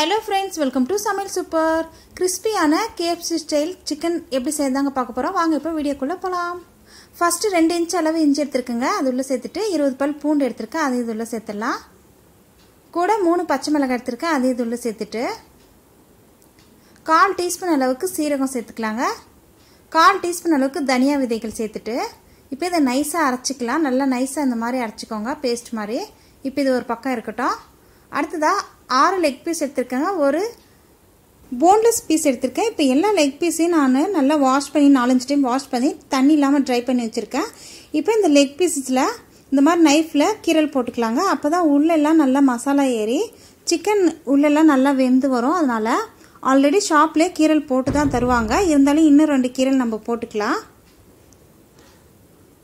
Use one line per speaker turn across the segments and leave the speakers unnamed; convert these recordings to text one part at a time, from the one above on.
Hello friends welcome to சமையல் super கிறிஸ்பியான KFC style chicken எப்படி செய்தாங்க பார்க்க போகிறோம் வாங்க இப்போ வீடியோக்குள்ளே போகலாம் ஃபஸ்ட்டு ரெண்டு இன்ச் அளவு இஞ்சி எடுத்துருக்குங்க. அது உள்ளே சேர்த்துட்டு இருபது பல் பூண்டு எடுத்துருக்கேன் அது இது உள்ளே சேர்த்துடலாம். கூட மூணு பச்சை மிளகாய் எடுத்துருக்கேன் அது இது உள்ளே சேர்த்துட்டு கால் டீஸ்பூன் அளவுக்கு சீரகம் சேர்த்துக்கலாங்க. கால் டீஸ்பூன் அளவுக்கு தனியா விதைகள் சேர்த்துட்டு இப்போ இதை நைஸாக அரைச்சிக்கலாம். நல்லா நைஸாக இந்த மாதிரி அரைச்சிக்கோங்க பேஸ்ட் மாதிரி. இப்போ இது ஒரு பக்கம் இருக்கட்டும். அடுத்ததாக ஆறு லெக் பீஸ் எடுத்திருக்கேங்க. ஒரு போன்லெஸ் பீஸ் எடுத்திருக்கேன். இப்போ எல்லா லெக் பீஸையும் நான் நல்லா வாஷ் பண்ணி நாலஞ்சு டைம் வாஷ் பண்ணி தண்ணி இல்லாமல் ட்ரை பண்ணி வச்சுருக்கேன். இப்போ இந்த லெக் பீஸஸில் இந்த மாதிரி நைஃப்பில் கீரல் போட்டுக்கலாங்க. அப்போ தான் உள்ளெல்லாம் நல்லா மசாலா ஏறி சிக்கன் உள்ளெல்லாம் நல்லா வெந்து வரும். அதனால் ஆல்ரெடி ஷாப்லேயே கீரல் போட்டு தான் தருவாங்க. இருந்தாலும் இன்னும் ரெண்டு கீரல் நம்ம போட்டுக்கலாம்.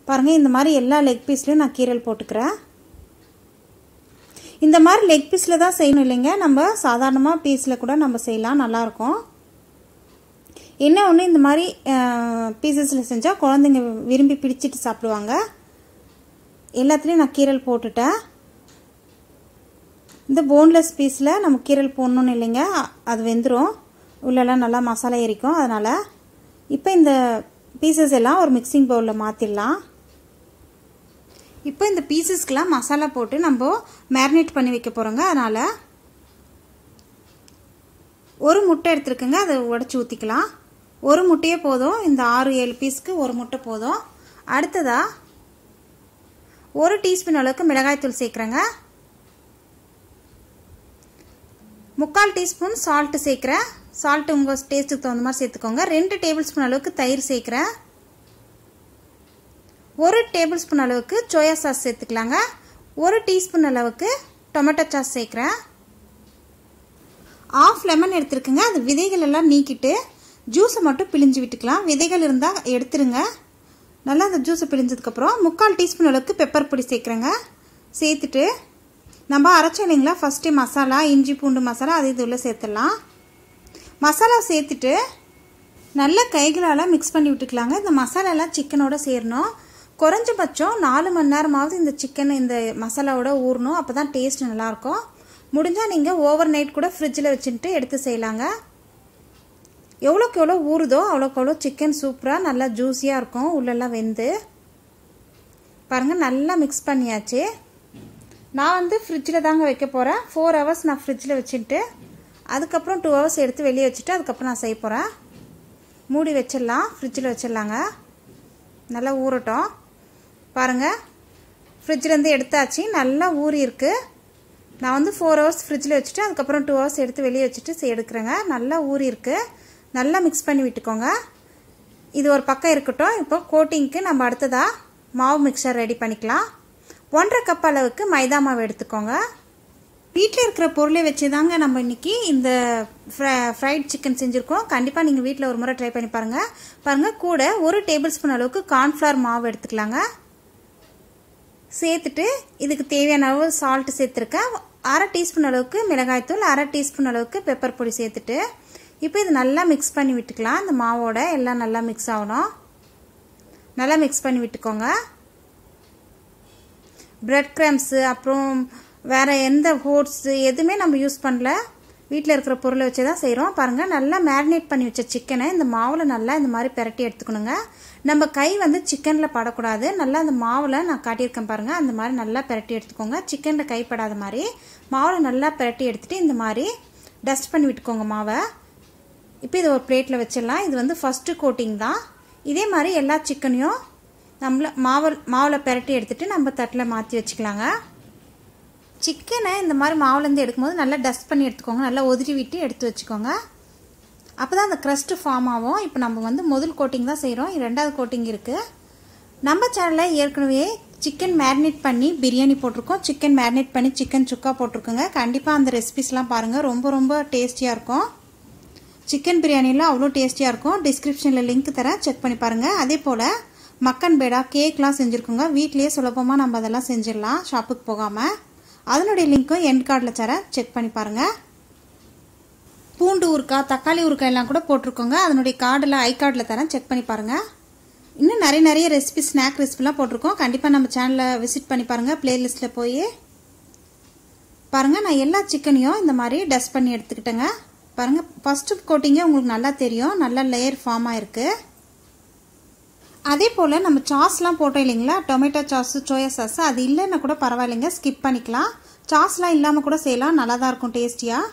பாருங்கள் இந்த மாதிரி எல்லா லெக் பீஸ்லேயும் நான் கீரல் போட்டுக்கிறேன். இந்த மாதிரி லெக் பீஸில் தான் செய்யணும் இல்லைங்க. நம்ம சாதாரணமாக பீஸில் கூட நம்ம செய்யலாம் நல்லாயிருக்கும். என்ன ஒன்று இந்த மாதிரி பீசஸில் செஞ்சால் குழந்தைங்க விரும்பி பிடிச்சிட்டு சாப்பிடுவாங்க. எல்லாத்துலேயும் நான் கீரல் போட்டுட்டேன். இந்த போன்லெஸ் பீஸில் நம்ம கீரல் போடணுன்னு இல்லைங்க. அது வெந்துடும் உள்ளெல்லாம் நல்லா மசாலா எரிக்கும். அதனால் இப்போ இந்த பீசஸ் எல்லாம் ஒரு மிக்சிங் பவுலில் மாற்றிடலாம் இப்போ இந்த பீசஸ்க்கெலாம் மசாலா போட்டு நம்ம மேரினேட் பண்ணி வைக்க போகிறோங்க அதனால் ஒரு முட்டை எடுத்துருக்குங்க அதை உடச்சி ஊற்றிக்கலாம் ஒரு முட்டையே போதும். இந்த ஆறு ஏழு பீஸ்க்கு ஒரு முட்டை போதும். அடுத்ததாக ஒரு டீஸ்பூன் அளவுக்கு மிளகாய்த்தூள் சேர்க்குறேங்க. முக்கால் டீஸ்பூன் சால்ட்டு சேர்க்குறேன். சால்ட்டு உங்கள் டேஸ்ட்டுக்கு தகுந்த மாதிரி சேர்த்துக்கோங்க. ரெண்டு டேபிள் ஸ்பூன் அளவுக்கு தயிர் சேர்க்குறேன். ஒரு டேபிள் ஸ்பூன் அளவுக்கு சோயா சாஸ் சேர்த்துக்கலாங்க. ஒரு டீஸ்பூன் அளவுக்கு டொமேட்டோ சாஸ் சேர்க்குறேன். ஆஃப் லெமன் எடுத்துருக்குங்க. அது விதைகள் எல்லாம் நீக்கிட்டு ஜூஸை மட்டும் பிழிஞ்சு விட்டுக்கலாம். விதைகள் இருந்தால் எடுத்துருங்க. நல்லா அந்த ஜூஸை பிழிஞ்சதுக்கப்புறம் முக்கால் டீஸ்பூன் அளவுக்கு பெப்பர் பொடி சேர்க்குறேங்க. சேர்த்துட்டு நம்ம அரைச்சோம் இல்லைங்களா? ஃபஸ்ட்டு மசாலா இஞ்சி பூண்டு மசாலா அது இது உள்ளே சேர்த்துடலாம். மசாலா சேர்த்துட்டு நல்லா கைகளால் மிக்ஸ் பண்ணி விட்டுக்கலாங்க. இந்த மசாலாலாம் சிக்கனோடு சேரணும். குறைஞ்சபட்சம் நாலு மணி நேரமாவது இந்த சிக்கன் இந்த மசாலாவோட ஊறணும். அப்போ தான் டேஸ்ட் நல்லாயிருக்கும். முடிஞ்சால் நீங்கள் ஓவர் நைட் கூட ஃப்ரிட்ஜில் வச்சுட்டு எடுத்து செய்யலாங்க. எவ்வளோக்கு எவ்வளோ ஊறுதோ அவ்வளோக்கு அவ்வளோ சிக்கன் சூப்பராக நல்லா ஜூஸியாக இருக்கும். உள்ளெல்லாம் வெந்து. பாருங்கள் நல்லா மிக்ஸ் பண்ணியாச்சு. நான் வந்து ஃப்ரிட்ஜில் தாங்க வைக்க போகிறேன் ஃபோர் ஹவர்ஸ் நான் ஃப்ரிட்ஜில் வச்சுட்டு அதுக்கப்புறம் டூ ஹவர்ஸ் எடுத்து வெளியே வச்சுட்டு அதுக்கப்புறம் நான் செய்ய போகிறேன் மூடி வச்சிடலாம். ஃப்ரிட்ஜில் வச்சிடலாங்க. நல்லா ஊறட்டும். பாருங்கள் ஃப்ரிட்ஜிலேருந்து எடுத்தாச்சு. நல்லா ஊறி இருக்குது நான் வந்து ஃபோர் ஹவர்ஸ் ஃப்ரிட்ஜில் வச்சுட்டு அதுக்கப்புறம் டூ ஹவர்ஸ் எடுத்து வெளியே வச்சுட்டு எடுக்கிறேங்க. நல்லா ஊறி இருக்குது நல்லா மிக்ஸ் பண்ணி விட்டுக்கோங்க. இது ஒரு பக்கம் இருக்கட்டும். இப்போ கோட்டிங்க்கு நம்ம அடுத்ததாக மாவு மிக்சர் ரெடி பண்ணிக்கலாம். ஒன்றரை கப் அளவுக்கு மைதா மாவு எடுத்துக்கோங்க. வீட்டில் இருக்கிற பொருளை வச்சு தாங்க நம்ம இன்றைக்கி இந்த ஃப்ரைட் சிக்கன் செஞ்சுருக்கோம். கண்டிப்பாக நீங்கள் வீட்டில் ஒரு முறை ட்ரை பண்ணி பாருங்கள் பாருங்கள் கூட ஒரு டேபிள் ஸ்பூன் அளவுக்கு கார்ன்ஃப்ளவர் மாவு எடுத்துக்கலாங்க. சேர்த்துட்டு இதுக்கு தேவையான அளவு சால்ட்டு சேர்த்துருக்கேன். அரை டீஸ்பூன் அளவுக்கு மிளகாய்த்தூள் அரை டீஸ்பூன் அளவுக்கு பெப்பர் பொடி சேர்த்துட்டு இப்போ இது நல்லா மிக்ஸ் பண்ணி விட்டுக்கலாம். இந்த மாவோட எல்லாம் நல்லா மிக்ஸ் ஆகணும். நல்லா மிக்ஸ் பண்ணி விட்டுக்கோங்க. ப்ரெட் க்ரம்ஸு அப்புறம் வேறு எந்த ஓட்ஸு எதுவுமே நம்ம யூஸ் பண்ணல. வீட்டில் இருக்கிற பொருளை வச்சு தான் செய்கிறோம் பாருங்கள் நல்லா மேரினேட் பண்ணி வச்ச சிக்கனை இந்த மாவில் நல்லா இந்த மாதிரி பெரட்டி எடுத்துக்கணுங்க. நம்ம கை வந்து சிக்கனில் படக்கூடாது. நல்லா அந்த மாவில் நான் காட்டியிருக்கேன் பாருங்கள் அந்த மாதிரி நல்லா பெரட்டி எடுத்துக்கோங்க. சிக்கனில் கைப்படாத மாதிரி மாவில் நல்லா பெரட்டி எடுத்துகிட்டு இந்த மாதிரி டஸ்ட் பண்ணி விட்டுக்கோங்க மாவை. இப்போ இதை ஒரு பிளேட்டில் வச்சிடலாம். இது வந்து ஃபஸ்ட்டு கோட்டிங் தான். இதே மாதிரி எல்லா சிக்கனையும் நம்மள மாவில் மாவில் பெரட்டி எடுத்துகிட்டு நம்ம தட்டில் மாற்றி வச்சுக்கலாங்க. சிக்கனை இந்த மாதிரி மாவுலேருந்து எடுக்கும்போது நல்லா டஸ்ட் பண்ணி எடுத்துக்கோங்க. நல்லா உதிரி விட்டு எடுத்து வச்சுக்கோங்க. அப்போ தான் அந்த க்ரஸ்ட்டு ஃபார்ம் ஆகும். இப்போ நம்ம வந்து முதல் கோட்டிங் தான் செய்கிறோம் ரெண்டாவது கோட்டிங் இருக்குது நம்ம சேனலில் ஏற்கனவே சிக்கன் மேரினேட் பண்ணி பிரியாணி போட்டிருக்கோம். சிக்கன் மேரினேட் பண்ணி சிக்கன் சுக்கா போட்டிருக்கோங்க. கண்டிப்பாக அந்த ரெசிபிஸ்லாம் பாருங்கள் ரொம்ப ரொம்ப டேஸ்டியாக இருக்கும். சிக்கன் பிரியாணிலாம் அவ்வளோ டேஸ்டியாக இருக்கும். டிஸ்கிரிப்ஷனில் லிங்க் தரேன். செக் பண்ணி பாருங்கள் அதே போல் மக்கன் பேடா கேக்லாம் செஞ்சுருக்கோங்க. வீட்லேயே சுலபமாக நம்ம அதெல்லாம் செஞ்சிடலாம். ஷாப்புக்கு போகாமல் அதனுடைய லிங்க்கும் எண்ட் கார்டில் தரேன். செக் பண்ணி பாருங்கள் பூண்டு ஊறுக்காய் தக்காளி ஊறுக்காய் எல்லாம் கூட போட்டிருக்கோங்க. அதனுடைய கார்டில் ஐ கார்டில் தரேன். செக் பண்ணி பாருங்கள் இன்னும் நிறைய நிறைய ரெசிபி ஸ்நாக் ரெசிபிலாம் போட்டிருக்கோம். கண்டிப்பாக நம்ம சேனலை விசிட் பண்ணி பாருங்கள் ப்ளேலிஸ்ட்டில் போய். பாருங்கள் நான் எல்லா சிக்கனையும் இந்த மாதிரி டஸ்ட் பண்ணி எடுத்துக்கிட்டேங்க. பாருங்கள் ஃபஸ்ட்டு கோட்டிங்கே உங்களுக்கு நல்லா தெரியும். நல்லா லேயர் ஃபார்மாக இருக்குது அதே போல் நம்ம சாஸ்லாம் போட்டோம் இல்லைங்களா? டொமேட்டோ சாஸு சோயா சாஸ் அது இல்லைன்னா கூட பரவாயில்லைங்க. ஸ்கிப் பண்ணிக்கலாம். சாஸ்லாம் இல்லாமல் கூட செய்யலாம். நல்லா தான் இருக்கும் டேஸ்டியாக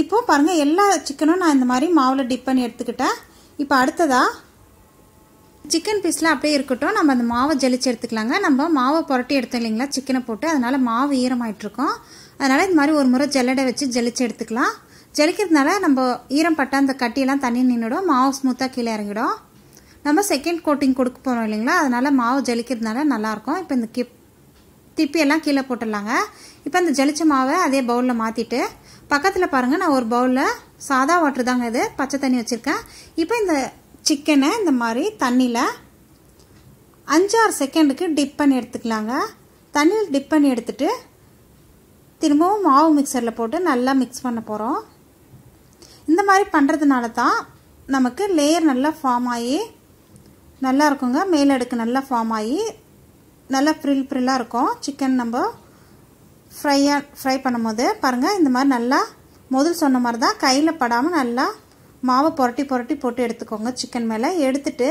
இப்போது பாருங்கள் எல்லா சிக்கனும் நான் இந்த மாதிரி மாவில் டிப் பண்ணி எடுத்துக்கிட்டேன். இப்போ அடுத்ததாக சிக்கன் பீஸ்லாம் அப்படியே இருக்கட்டும். நம்ம அந்த மாவை ஜலிச்சு எடுத்துக்கலாங்க. நம்ம மாவை புரட்டி எடுத்தோம் இல்லைங்களா சிக்கனை போட்டு. அதனால் மாவு ஈரமாயிட்ருக்கோம் அதனால் இந்த மாதிரி ஒரு முறை ஜல்லடை வச்சு ஜலிச்சு எடுத்துக்கலாம். ஜலிக்கிறதுனால நம்ம ஈரம் பட்ட அந்த கட்டியெல்லாம் தண்ணி நின்றுடும் மாவு ஸ்மூத்தாக கீழே இறங்கிடும். நம்ம செகண்ட் கோட்டிங் கொடுக்க போகிறோம் இல்லைங்களா? அதனால் மாவு ஜலிக்கிறதுனால நல்லாயிருக்கும். இப்போ இந்த கிப் திப்பியெல்லாம் கீழே போட்டுடலாங்க. இப்போ அந்த ஜலிச்ச மாவை அதே பவுலில் மாற்றிட்டு பக்கத்தில் பாருங்கள் நான் ஒரு பவுலில் சாதா வாட்டர் தாங்க இது பச்சை தண்ணி வச்சுருக்கேன். இப்போ இந்த சிக்கனை இந்த மாதிரி தண்ணியில் அஞ்சாறு செகண்டுக்கு டிப் பண்ணி எடுத்துக்கலாங்க. தண்ணியில் டிப் பண்ணி எடுத்துட்டு திரும்பவும் மாவு மிக்சரில் போட்டு நல்லா மிக்ஸ் பண்ண போகிறோம் இந்த மாதிரி பண்ணுறதுனால தான் நமக்கு லேயர் நல்லா ஃபார்ம் ஆகி நல்லா இருக்குங்க மேலடுக்கு நல்லா ஃபார்ம் ஆகி நல்லா ப்ரில் ப்ரில்லாக இருக்கும். சிக்கன் நம்ம ஃப்ரையாக ஃப்ரை பண்ணும்போது பாருங்கள் இந்த மாதிரி நல்லா முதல் சொன்ன மாதிரி தான் கையில் படாமல் நல்லா மாவை புரட்டி புரட்டி போட்டு எடுத்துக்கோங்க சிக்கன் மேலே. எடுத்துட்டு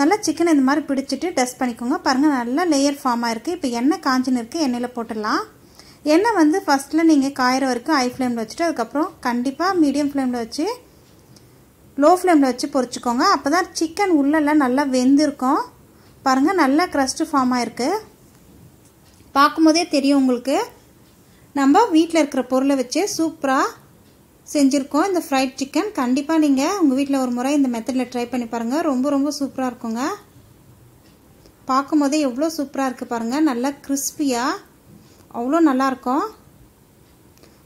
நல்லா சிக்கன் இந்த மாதிரி பிடிச்சிட்டு டஸ்ட் பண்ணிக்கோங்க. பாருங்கள் நல்லா லேயர் ஃபார்ம் ஆகிருக்கு இப்போ எண்ணெய் காஞ்சின்னு இருக்குது எண்ணெயில் போட்டுடலாம். எண்ணெய் வந்து ஃபஸ்ட்டில் நீங்கள் காயிற வரைக்கும் ஹை ஃப்ளேமில் வச்சுட்டு அதுக்கப்புறம் கண்டிப்பாக மீடியம் ஃப்ளேமில் வச்சு லோ ஃப்ளேமில் வச்சு பொரிச்சுக்கோங்க அப்போ தான் சிக்கன் உள்ளெல்லாம் நல்லா வெந்திருக்கும். பாருங்கள் நல்லா க்ரஸ்ட்டு ஃபார்ம் ஆகிருக்கு பார்க்கும்போதே தெரியும் உங்களுக்கு. நம்ம வீட்டில் இருக்கிற பொருளை வச்சு சூப்பராக செஞ்சுருக்கோம். இந்த ஃப்ரைட் சிக்கன் கண்டிப்பாக நீங்கள் உங்கள் வீட்டில் ஒரு முறை இந்த மெத்தடில் ட்ரை பண்ணி பாருங்கள் ரொம்ப ரொம்ப சூப்பராக இருக்குங்க. பார்க்கும்போதே எவ்வளோ சூப்பராக இருக்குது பாருங்கள் நல்லா கிறிஸ்பியாக அவ்வளோ நல்லாயிருக்கும்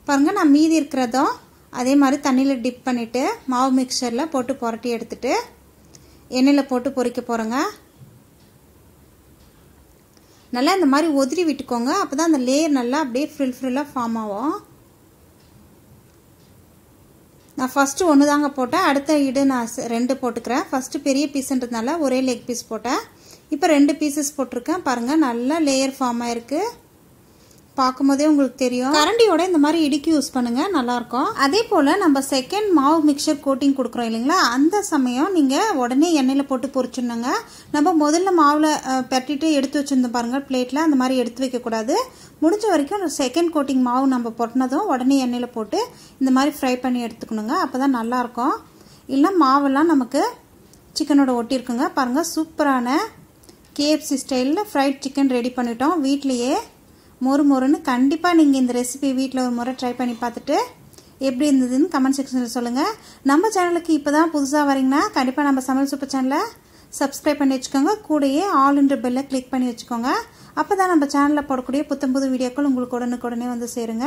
பாருங்கள் நான் மீதி இருக்கிறதும் அதே மாதிரி தண்ணியில் டிப் பண்ணிவிட்டு மாவு மிக்சரில் போட்டு புரட்டி எடுத்துட்டு எண்ணெயில் போட்டு பொரிக்க போகிறேங்க நல்லா இந்த மாதிரி உதிரி விட்டுக்கோங்க. அப்போ தான் அந்த லேயர் நல்லா அப்படியே ஃப்ரில் ஃப்ரில்லாக ஃபார்ம் ஆகும். நான் ஃபஸ்ட்டு ஒன்று தாங்க போட்டேன். அடுத்த இடு நான் ரெண்டு போட்டுக்கிறேன். ஃபஸ்ட்டு பெரிய பீஸுன்றதுனால ஒரே லெக் பீஸ் போட்டேன். இப்போ ரெண்டு பீசஸ் போட்டிருக்கேன். பாருங்கள் நல்லா லேயர் ஃபார்ம் ஆயிருக்கு. பார்க்கும்போதே உங்களுக்கு தெரியும். கரண்டியோட இந்த மாதிரி இடுக்கி யூஸ் பண்ணுங்க நல்லாயிருக்கும். அதே போல் நம்ம செகண்ட் மாவு மிக்சர் கோட்டிங் கொடுக்குறோம் இல்லைங்களா? அந்த சமயம் நீங்கள் உடனே எண்ணெயில் போட்டு பொறிச்சிடணுங்க நம்ம முதல்ல மாவில் பரட்டிட்டு எடுத்து வச்சுருந்தோம் பாருங்கள் பிளேட்டில் அந்த மாதிரி எடுத்து வைக்கக்கூடாது. முடிஞ்ச வரைக்கும் செகண்ட் கோட்டிங் மாவு நம்ம பொட்டினதும் உடனே எண்ணெயில் போட்டு இந்த மாதிரி ஃப்ரை பண்ணி எடுத்துக்கணுங்க. அப்போ தான் நல்லாயிருக்கும். இல்லை மாவெல்லாம் நமக்கு சிக்கனோட ஒட்டியிருக்குங்க பாருங்கள் சூப்பரான கேஎஃப்சி ஸ்டைலில் ஃப்ரைட் சிக்கன் ரெடி பண்ணிட்டோம். வீட்லேயே மொறு மொறுன்னு கண்டிப்பாக நீங்கள் இந்த ரெசிபி வீட்டில் ஒரு முறை ட்ரை பண்ணி பார்த்துட்டு எப்படி இருந்ததுன்னு கமெண்ட் செக்ஷனில் சொல்லுங்கள் நம்ம சேனலுக்கு இப்போ தான் புதுசாக வரீங்கன்னா கண்டிப்பாக நம்ம சமையல் சூப்பர் சேனலை சப்ஸ்கிரைப் பண்ணி வச்சுக்கோங்க. கூடயே ஆல் இன்ற பெல்லை கிளிக் பண்ணி வச்சுக்கோங்க. அப்போ தான் நம்ம சேனலில் போடக்கூடிய புத்தம் புது வீடியோக்கள் உங்களுக்கு உடனுக்குடனே வந்து சேருங்க.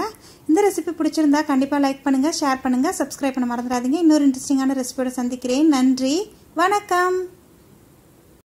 இந்த ரெசிபி பிடிச்சிருந்தா கண்டிப்பாக லைக் பண்ணுங்கள் ஷேர் பண்ணுங்கள் சப்ஸ்கிரைப் பண்ண மறந்துடாதீங்க. இன்னொரு இன்ட்ரெஸ்டிங்கான ரெசிபியோட சந்திக்கிறேன். நன்றி. வணக்கம்.